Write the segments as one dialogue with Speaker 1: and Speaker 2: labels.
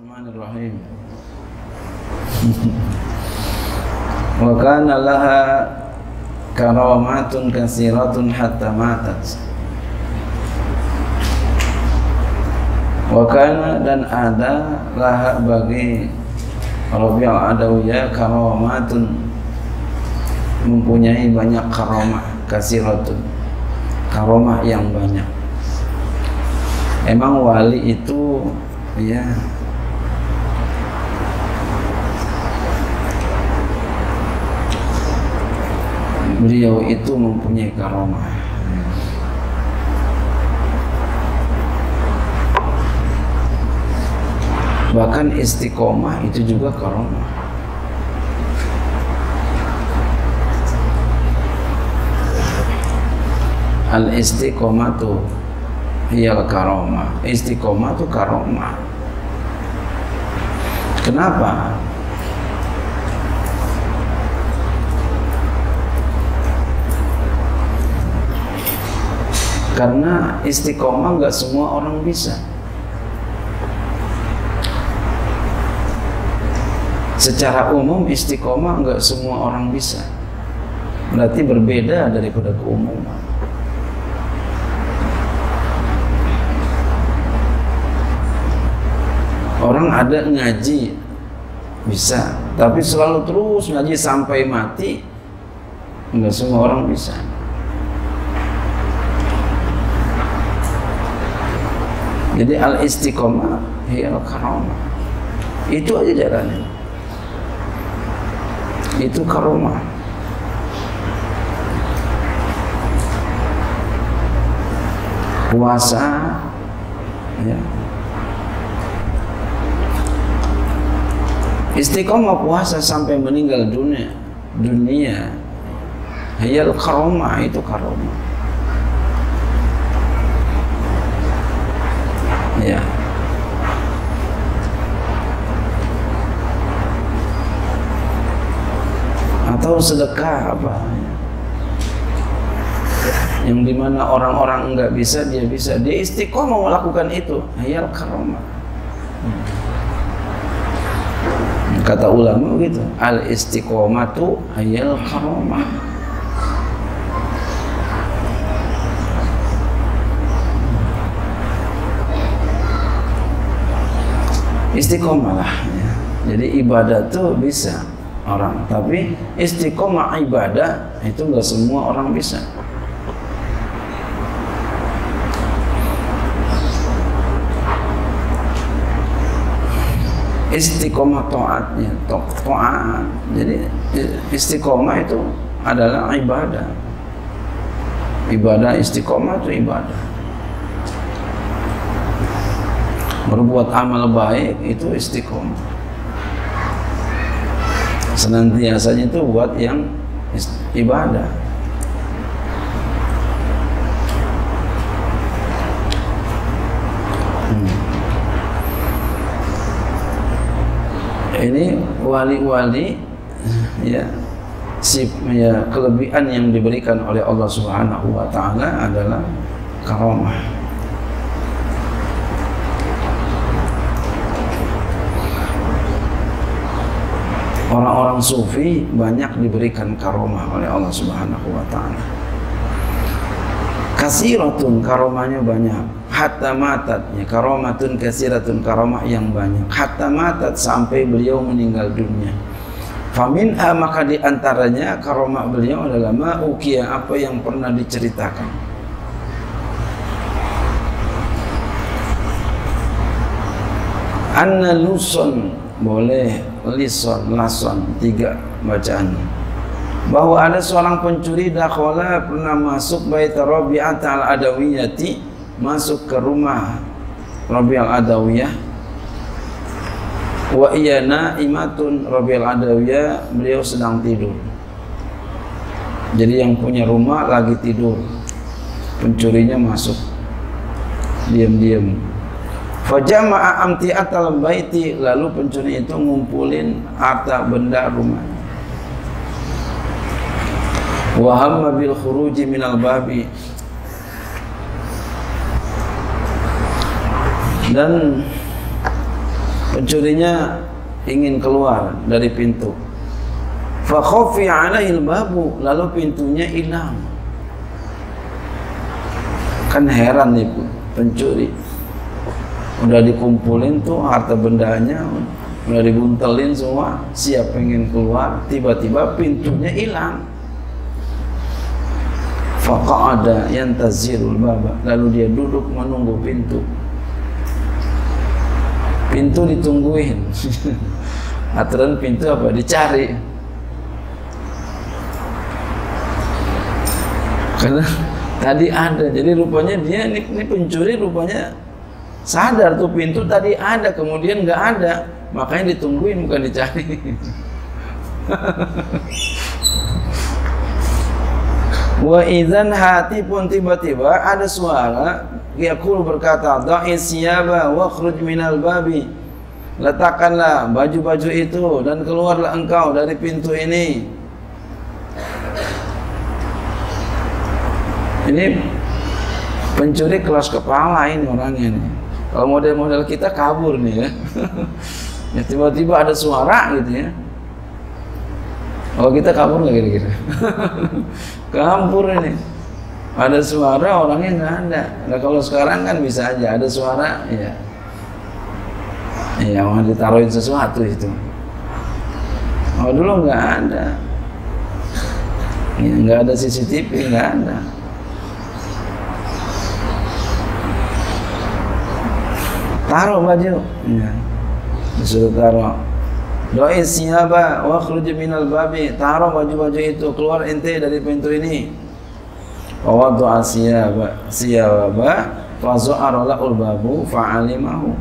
Speaker 1: Bismillahirrahmanirrahim. Wa kana laha karamatun katsiratun hatta matat. Wa kana dan ada laha bagi Rabi'ah Adawiyah karamatun mempunyai banyak karamah kasiratun karamah yang banyak emang wali itu ya beliau itu mempunyai karamah bahkan istiqomah itu juga karamah al istiqomatu hiyal karomah. Istiqomah itu karomah. Kenapa karena istiqomah nggak semua orang bisa. Secara umum istiqomah nggak semua orang bisa. Berarti berbeda daripada keumuman. Orang ada ngaji bisa. Tapi selalu terus ngaji sampai mati nggak semua orang bisa jadi al istiqomah hiyal karomah itu aja jalannya. Itu karomah. Puasa ya. Istiqomah puasa sampai meninggal dunia dunia hayal karomah itu karomah ya atau sedekah apa? Yang di mana orang-orang enggak bisa dia bisa. Dia istiqomah melakukan itu. Hayal karomah kata ulama gitu. Al istiqomatu hayal karomah istiqomah lah ya. jadi ibadah tuh bisa orang tapi istiqomah ibadah itu enggak semua orang bisa. Istiqomah taatnya taat. Jadi istiqomah itu adalah ibadah. Ibadah istiqomah itu ibadah berbuat amal baik itu istiqomah. Senantiasanya itu buat yang ibadah. Ini wali-wali ya si ya, kelebihan yang diberikan oleh Allah Subhanahu wa taala adalah karamah. Orang-orang sufi banyak diberikan karomah oleh Allah Subhanahu wa taala. Kasiratun karomahnya banyak. Hatta matatnya karomatun kasiratun karomah yang banyak. Hatta matat sampai beliau meninggal dunia. Famin maka di antaranya karomah beliau adalah ma'ukia apa yang pernah diceritakan. Anna luson boleh lison lason tiga bacaan. Bahwa ada seorang pencuri dakhala pernah masuk bait Rabi'at al-Adawiyati masuk ke rumah Rabi al-Adawiyah. Wa iya naimatun Rabi al-Adawiyah beliau sedang tidur. Jadi yang punya rumah lagi tidur. Pencurinya masuk. Diam-diam fajama'a amti'atal baiti lalu pencuri itu ngumpulin harta benda rumah. Wa hamma bil khuruji minal babi. Dan pencurinya ingin keluar dari pintu. Fa khafi alaihil babu lalu pintunya hilang. Kan heran nih pencuri udah dikumpulin tuh harta bendanya udah dibuntelin semua. Siap pengen keluar tiba-tiba pintunya hilang. Faqa'ada yantazirul baba. Lalu dia duduk menunggu pintu. Pintu ditungguin. Aturan pintu apa? Dicari. Karena tadi ada jadi rupanya dia ini pencuri rupanya sadar tuh pintu tadi ada kemudian nggak ada makanya ditungguin bukan dicari wa idzan hati pun tiba-tiba ada suara Yaqul berkata, "Da'i siyaba wa khruj minal babi." Letakkanlah baju-baju itu dan keluarlah engkau dari pintu ini. Ini pencuri kelas kepala ini orangnya nih. Kalau model-model kita kabur nih ya. ya tiba-tiba ada suara gitu ya. Kalau kita kabur nggak kira-kira? kabur ini ada suara orangnya nggak ada nah kalau sekarang kan bisa aja ada suara ya ya mau ditaruhin sesuatu itu oh dulu nggak ada ya, nggak ada CCTV nggak ada taruh baju ya disuruh taruh. Doi siapa wa khruj minal babi. Taruh baju-baju itu keluar ente dari pintu ini. Fawaddu'a siyaba siyaba fazu'ara lahul babu fa'alimahu.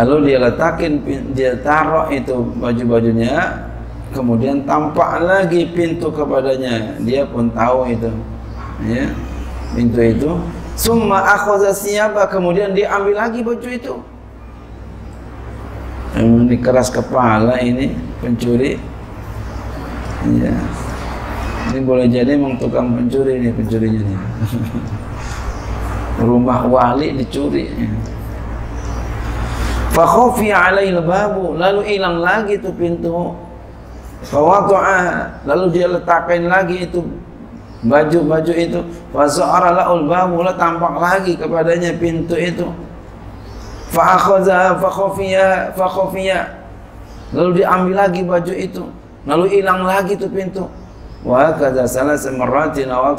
Speaker 1: Lalu dia letakin dia taruh itu baju-bajunya kemudian tampak lagi pintu kepadanya. Dia pun tahu itu. Ya pintu itu summa akhadha siyaba kemudian dia ambil lagi baju itu ini keras kepala ini pencuri ya ini boleh jadi memang tukang pencuri nih pencurinya nih. Rumah wali dicuri. Fakhofi alaih babu lalu hilang lagi tuh pintu. Fawatu'ah lalu dia letakkan lagi itu baju-baju itu. Fasa'ara la'ul babu lah tampak lagi kepadanya pintu itu. Fa'akhaza fakhofiya fakhofiya lalu diambil lagi baju itu. Lalu hilang lagi tuh pintu wa kadza salasa marratin aw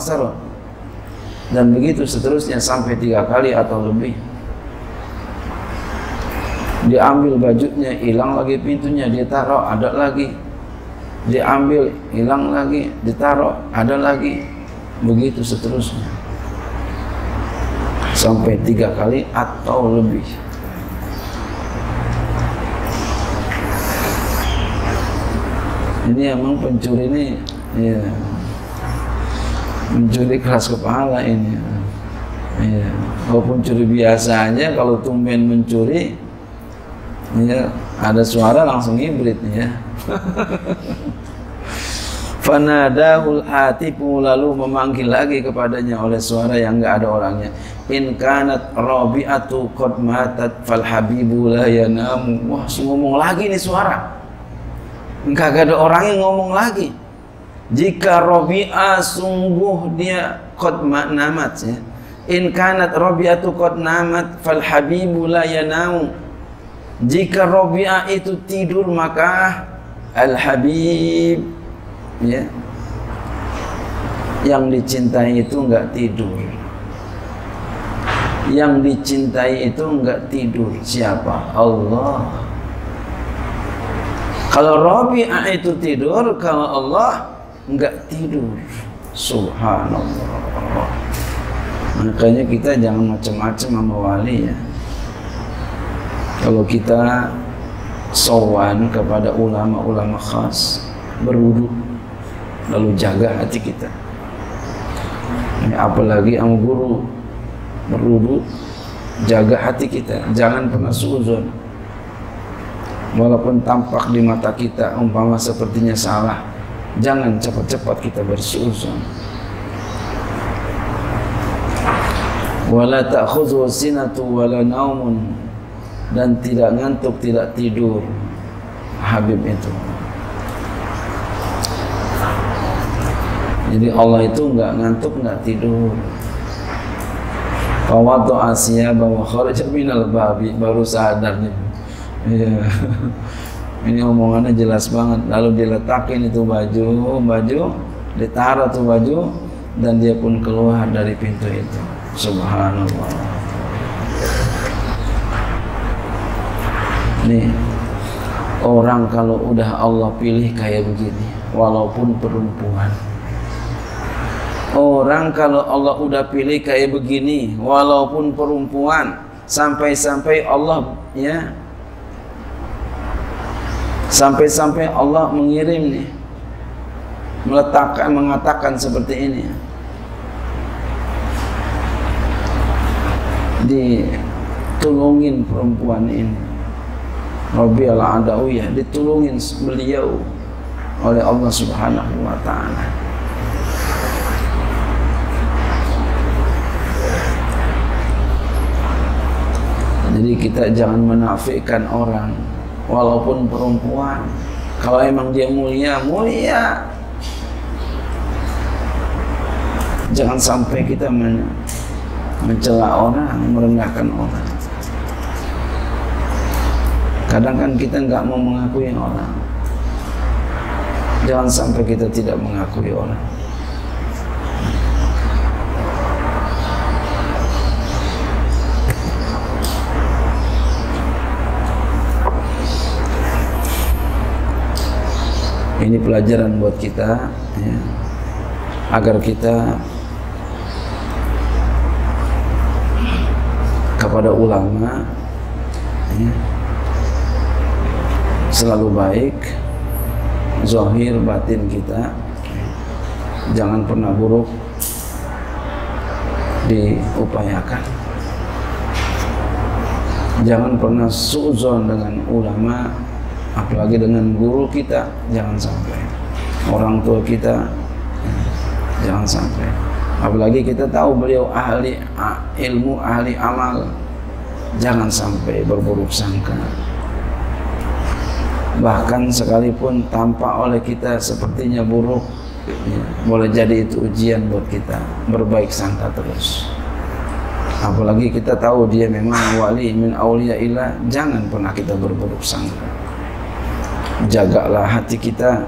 Speaker 1: dan begitu seterusnya sampai tiga kali atau lebih diambil bajunya hilang lagi pintunya dia taruh ada lagi diambil hilang lagi ditaruh ada lagi begitu seterusnya sampai tiga kali atau lebih ini emang pencuri ini Iya. Mencuri keras kepala ini. Iya. Walaupun curi biasanya kalau tumben mencuri ya ada suara langsung hibrid ya. Fanadahul hatifu lalu memanggil lagi kepadanya oleh suara yang enggak ada orangnya. In kanat rabi'atu qad matat fal habibu la yanamu. Wah, ngomong lagi nih suara. Enggak ada orang yang ngomong lagi jika Robi'ah sungguh dia qad namat ya in kanat Robi'atu qad namat fal habibu la yanau jika Robi'ah itu tidur maka al habib ya. Yang dicintai itu enggak tidur. Yang dicintai itu enggak tidur. Siapa? Allah. Kalau Robi'ah itu tidur kalau Allah enggak tidur. Subhanallah. Makanya kita jangan macam-macam sama wali ya. Kalau kita sowan kepada ulama-ulama khas. Berwudu. Lalu jaga hati kita. Ini apalagi sama guru? Berwudu. Jaga hati kita. Jangan pernah suzon. Walaupun tampak di mata kita umpama sepertinya salah Jangan cepat-cepat kita bersuuzon. Wala ta'khudhu sinatu wala naumun. Dan tidak ngantuk, tidak tidur. Habib itu. Jadi Allah itu nggak ngantuk, nggak tidur. Fawadu Asia bahwa kharaj minal babi baru sadar nih. Iya. Ini omongannya jelas banget. Lalu diletakin itu baju, baju, ditaruh tuh baju dan dia pun keluar dari pintu itu. Subhanallah. Nih orang kalau udah Allah pilih kayak begini, walaupun perempuan. Orang kalau Allah udah pilih kayak begini, walaupun perempuan, sampai-sampai Allah ya. Sampai-sampai Allah mengirim nih meletakkan mengatakan seperti ini. Ditulungin perempuan ini Rabbi al-Adawiyah ditulungin beliau oleh Allah Subhanahu wa taala Jadi kita jangan menafikan orang walaupun perempuan. Kalau emang dia mulia, mulia. Jangan sampai kita men mencela orang, merendahkan orang. Kadang kan kita nggak mau mengakui orang. Jangan sampai kita tidak mengakui orang. ini pelajaran buat kita ya, agar kita kepada ulama ya, selalu baik zahir batin kita. Jangan pernah buruk diupayakan. Jangan pernah suzon dengan ulama apalagi dengan guru kita. Jangan sampai. Orang tua kita jangan sampai. Apalagi kita tahu beliau ahli ilmu ahli amal. Jangan sampai berburuk sangka bahkan sekalipun tampak oleh kita sepertinya buruk ya, boleh jadi itu ujian buat kita. Berbaik sangka terus. Apalagi kita tahu dia memang wali min aulia ilah jangan pernah kita berburuk sangka. Jagalah hati kita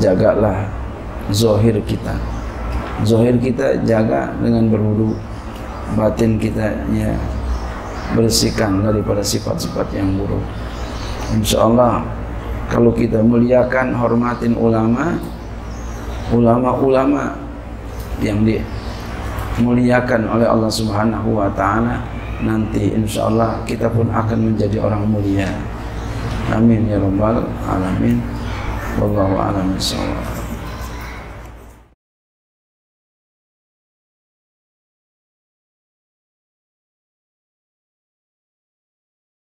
Speaker 1: jagalah zohir kita. Zohir kita jaga dengan berwudu. Batin kita ya bersihkan daripada sifat-sifat yang buruk. Insyaallah kalau kita muliakan hormatin ulama ulama-ulama yang dimuliakan oleh Allah Subhanahu wa taala nanti insyaallah kita pun akan menjadi orang mulia Amin ya rabbal alamin. Wallahu a'lam bishawab.